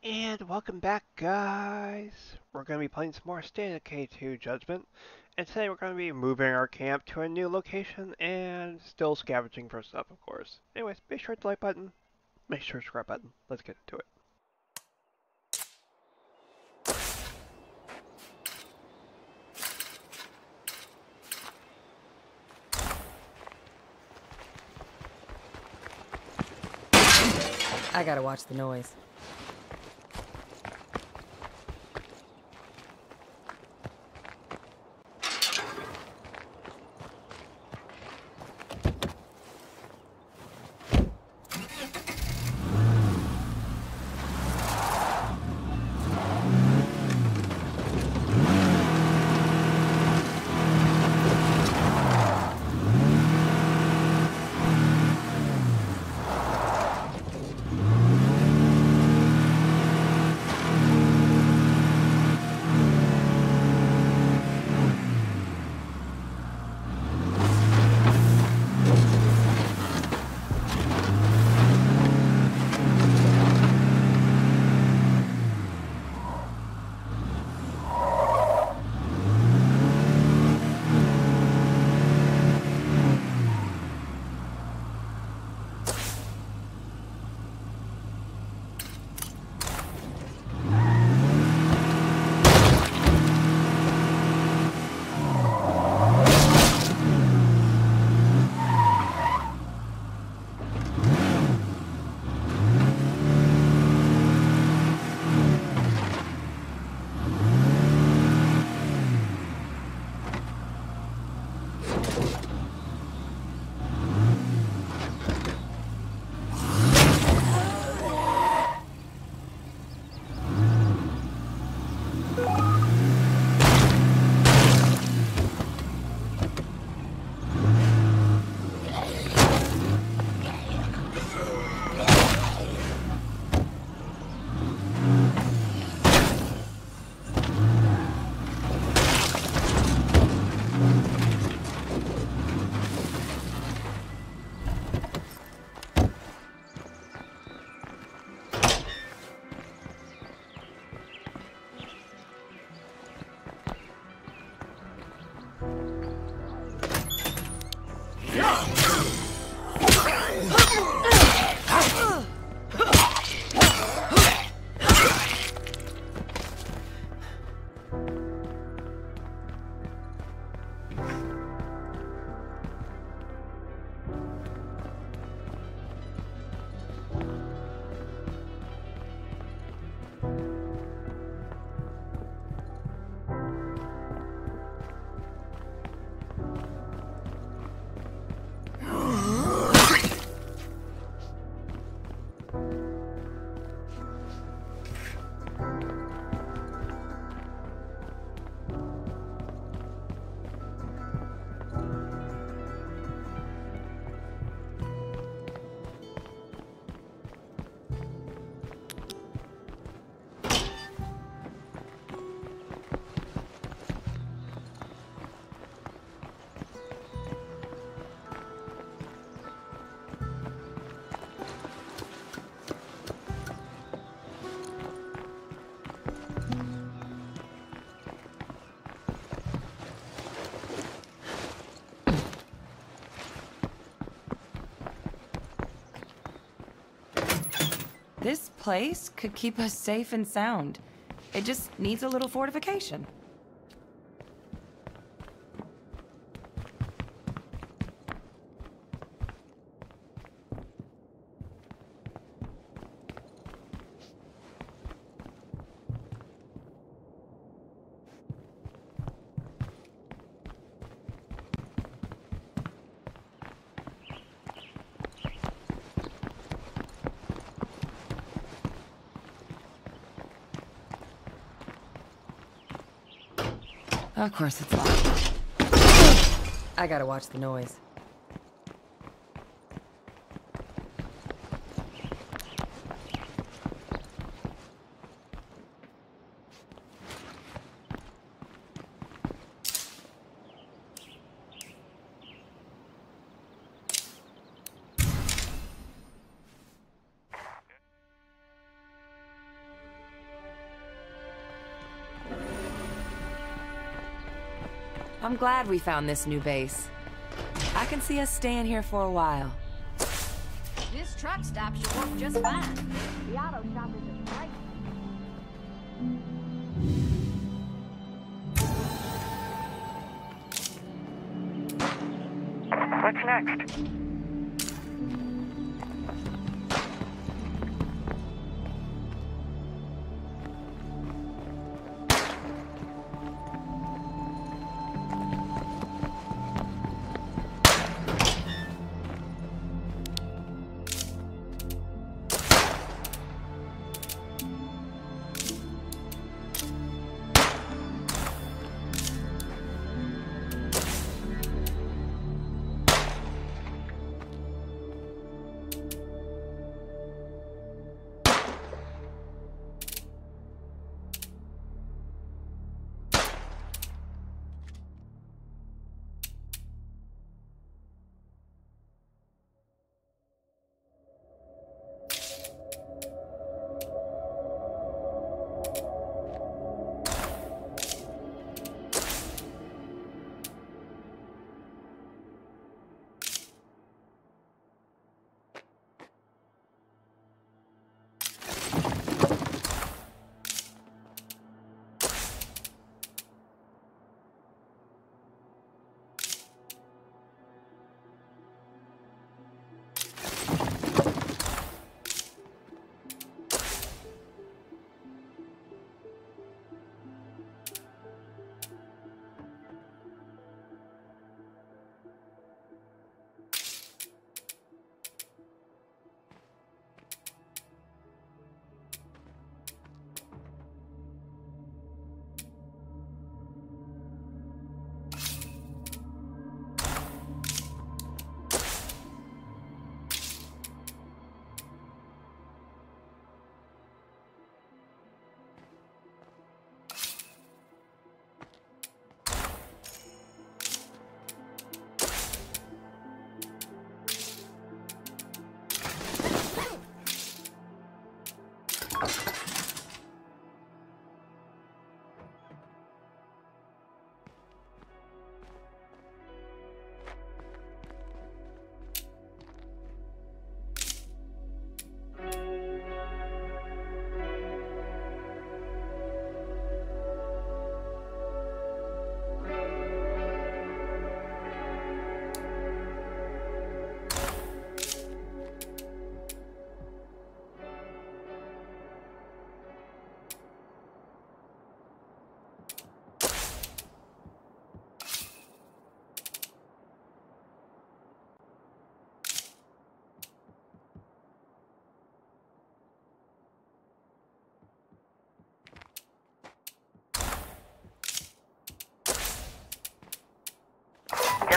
And welcome back, guys. We're going to be playing some more State of Decay 2 Juggernaut. And today we're going to be moving our camp to a new location and still scavenging for stuff, of course. Anyways, make sure to hit the like button, make sure to subscribe button. Let's get into it. I gotta watch the noise. Place could keep us safe and sound. It just needs a little fortification. Of course it's locked. I gotta watch the noise. Glad we found this new base. I can see us staying here for a while. This truck stop should work just fine. The auto shop is a great. What's next?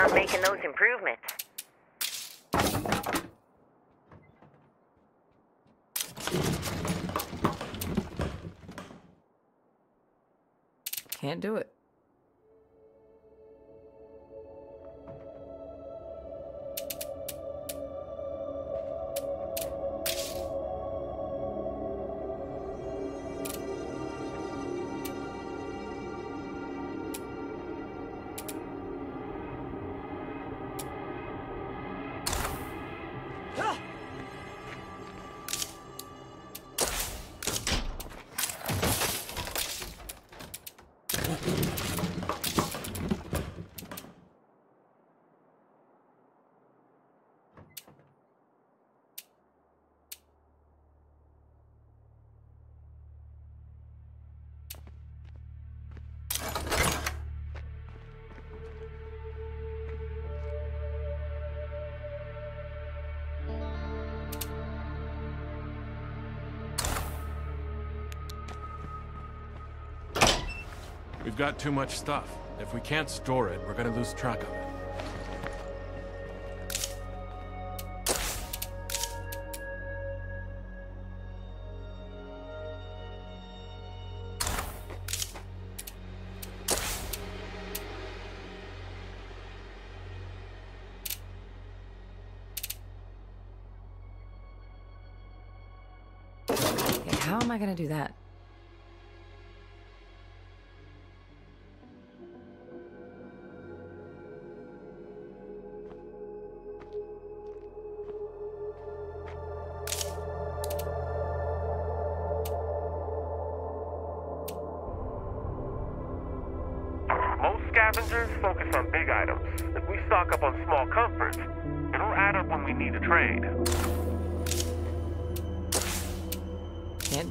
Done making those improvements. Can't do it. We've got too much stuff. If we can't store it, we're gonna lose track of it. How am I gonna do that?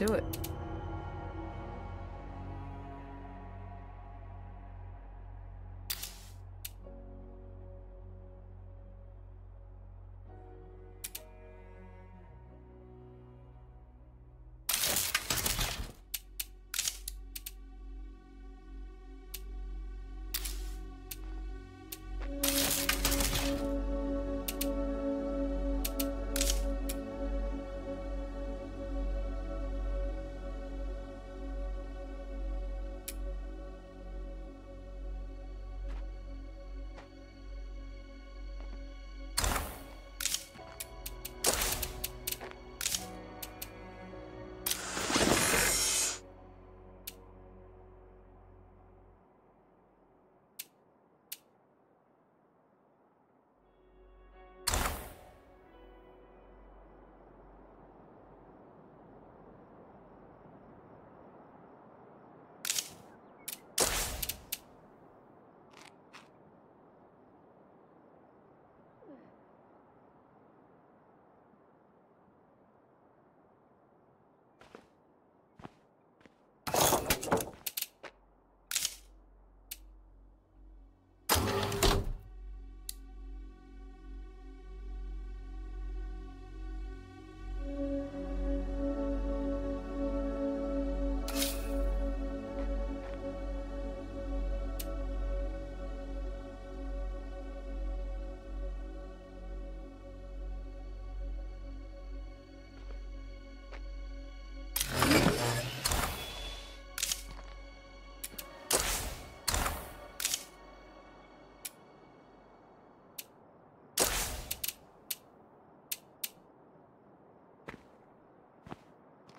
Do it.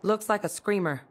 Looks like a screamer.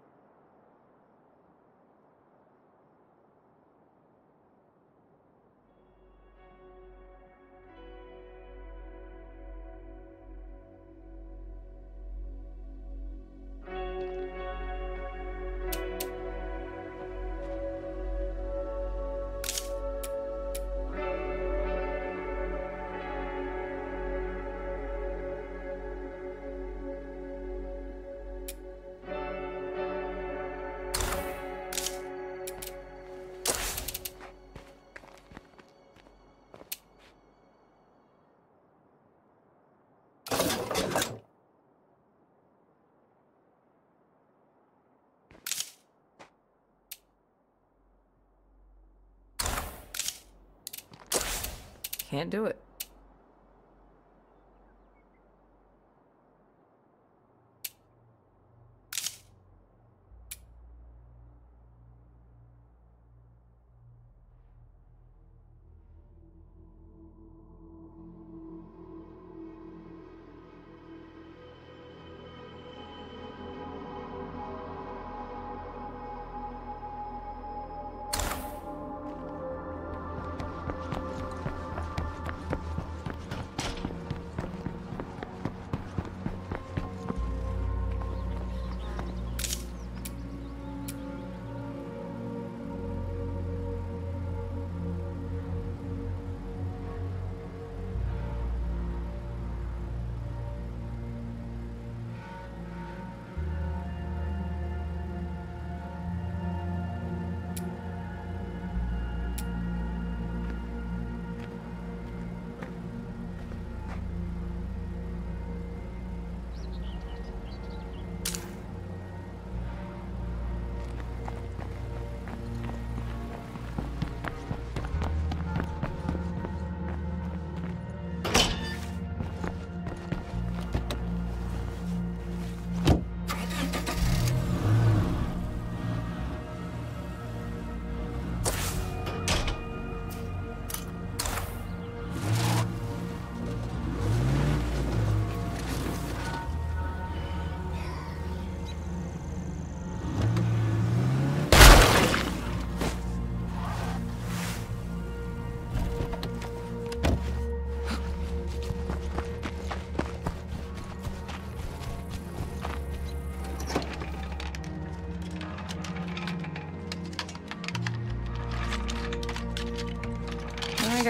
Can't do it.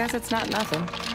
Guess it's not nothing.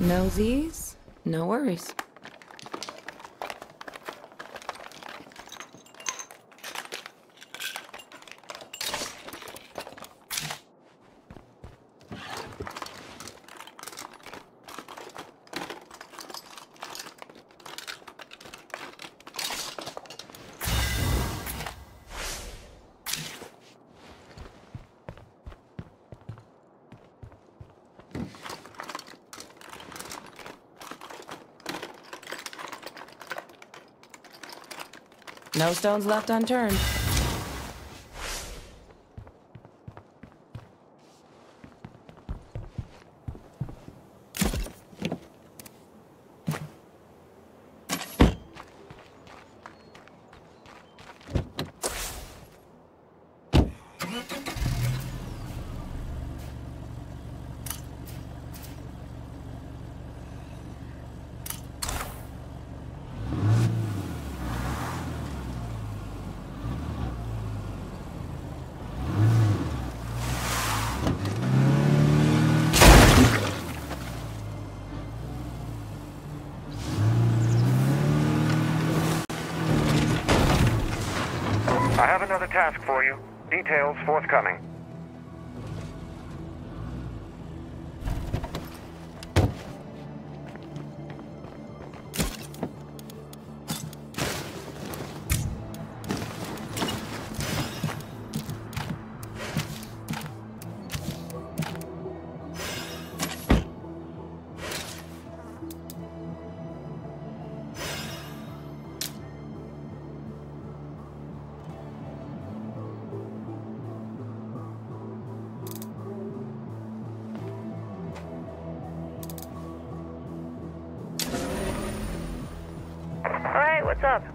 No these, no worries. No stones left unturned. Task for you. Details forthcoming. What's up?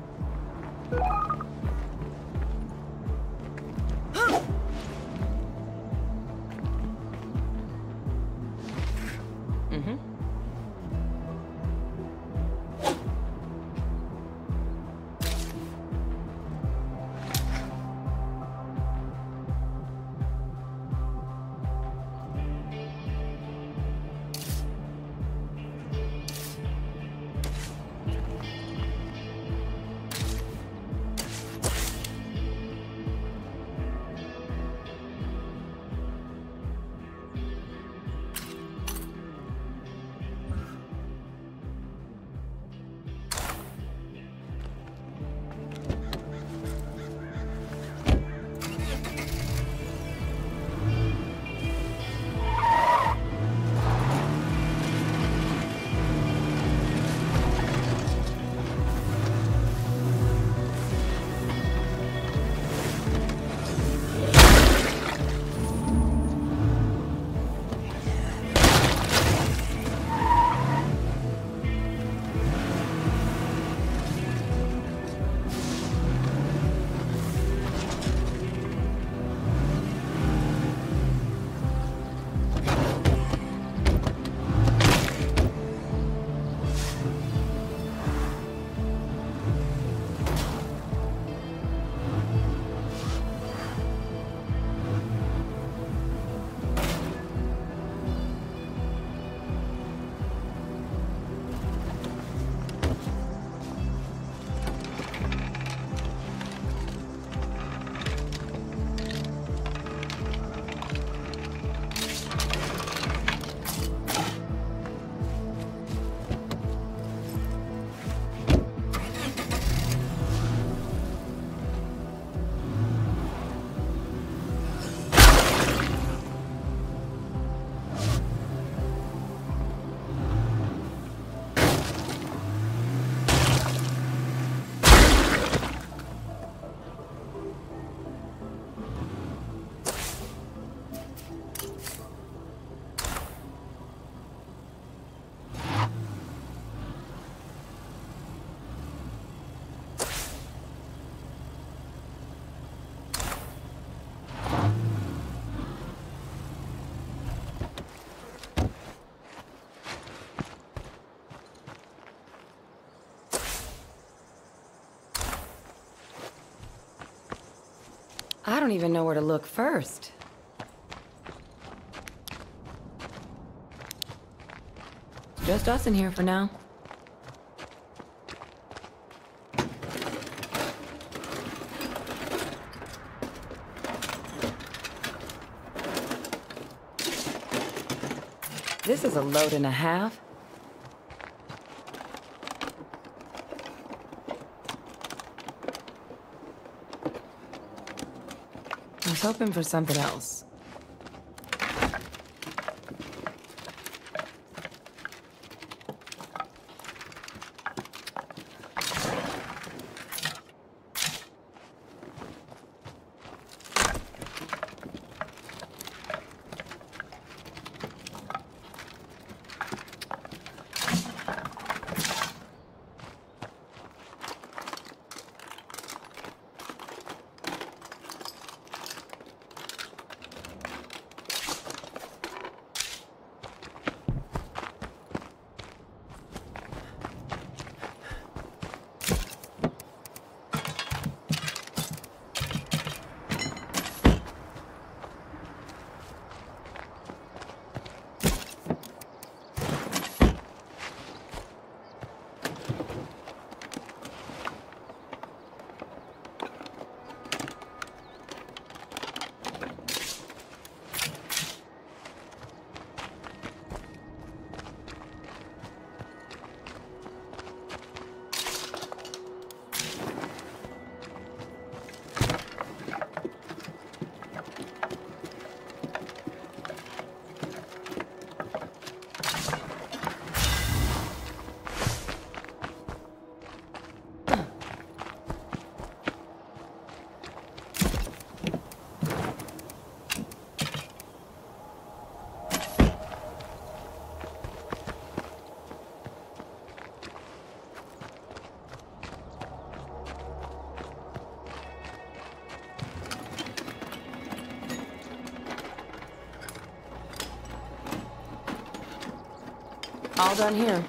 I don't even know where to look first. Just us in here for now. This is a load and a half. Hoping for something else. All done here.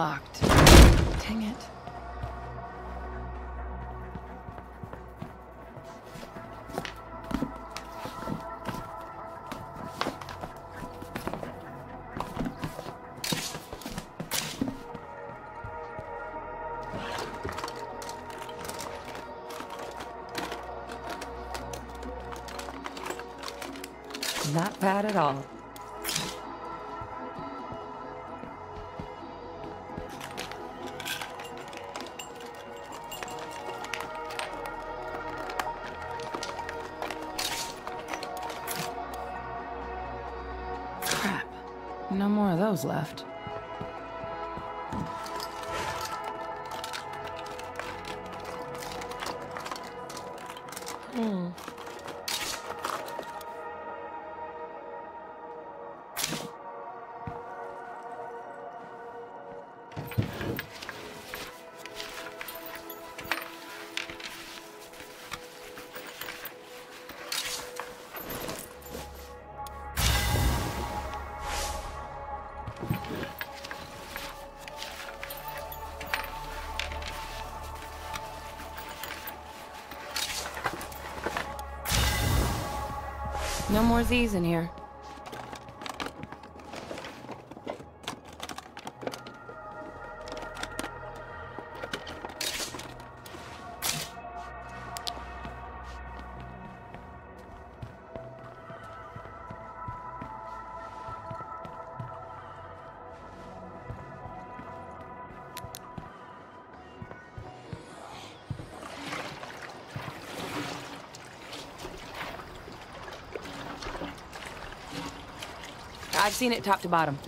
Locked. Dang it. Not bad at all. No more of those left. More Z's in here. Seen it top to bottom.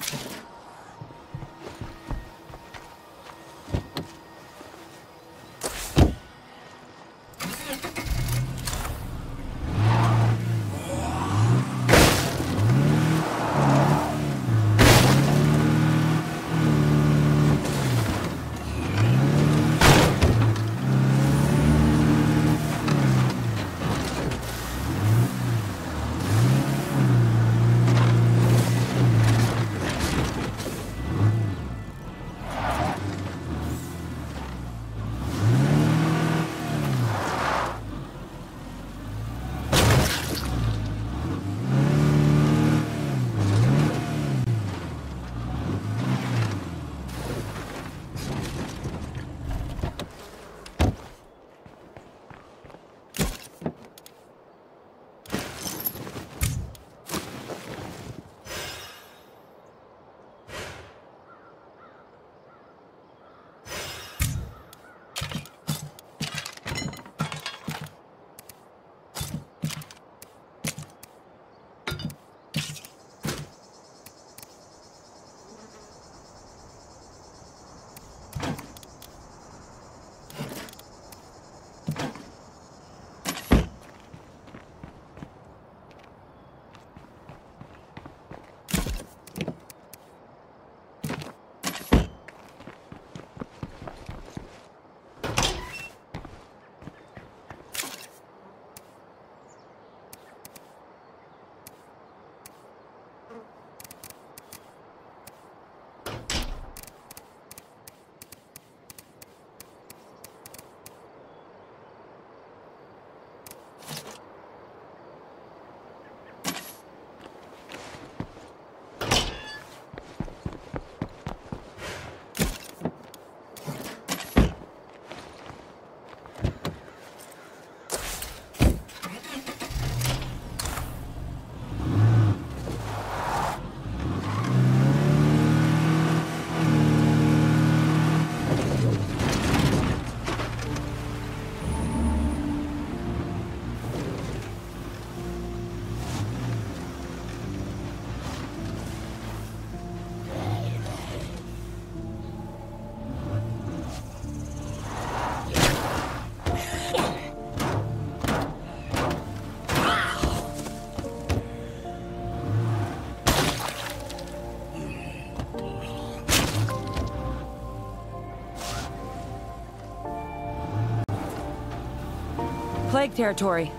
Plague territory.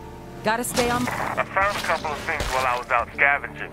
Gotta stay on. I found a couple of things while I was out scavenging.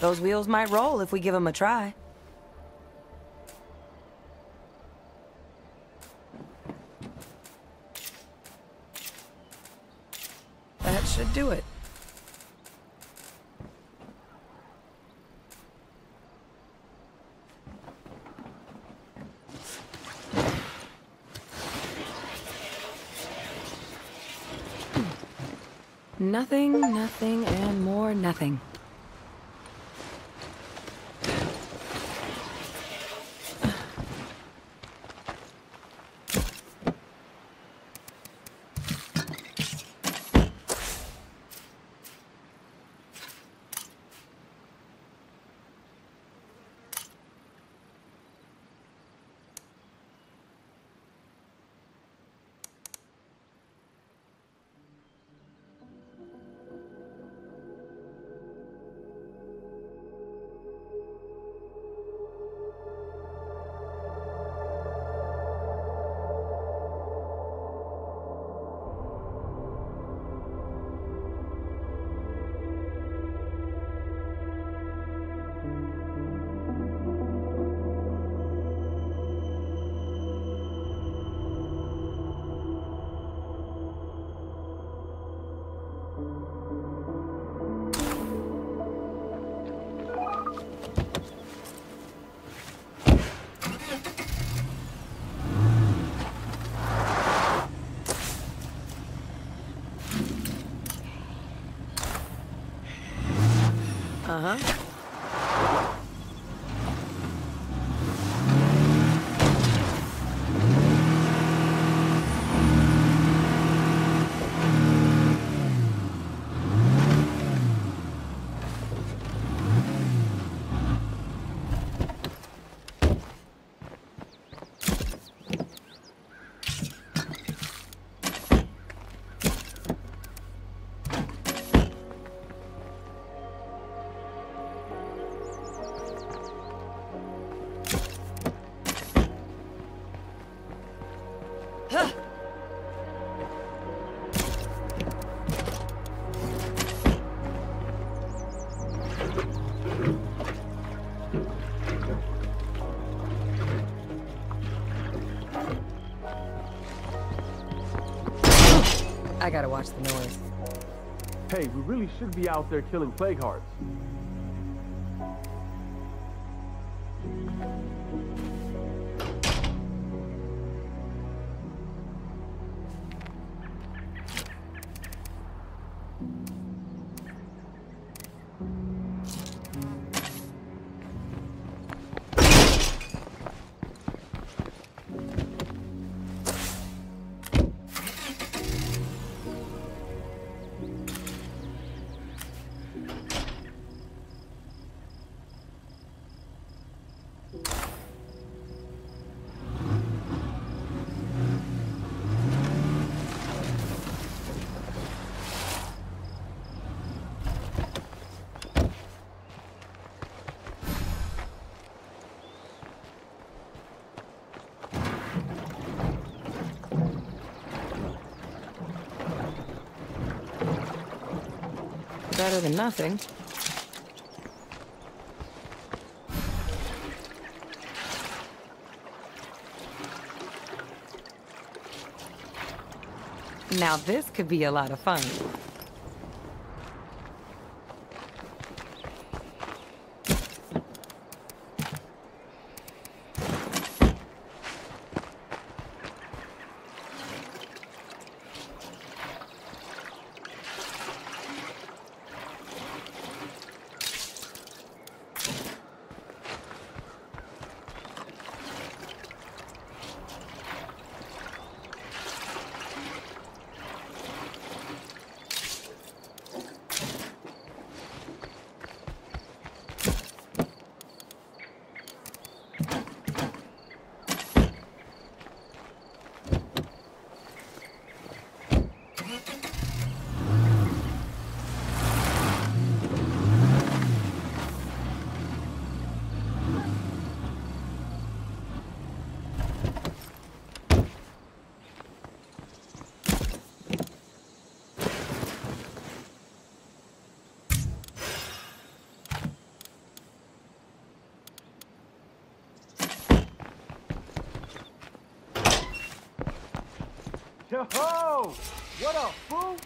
Those wheels might roll if we give them a try. That should do it. Nothing, nothing, and more nothing. Uh-huh. I gotta watch the noise. Hey, we really should be out there killing plague hearts. Better than nothing. Now this could be a lot of fun. Yo-ho! What up, fool?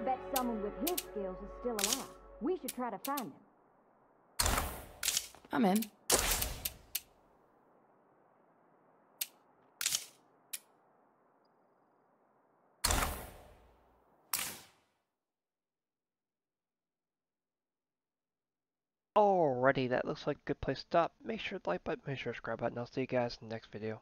I bet someone with his skills is still alive. We should try to find him. I'm in. Alrighty, that looks like a good place to stop. Make sure to like button, make sure to subscribe button. I'll see you guys in the next video.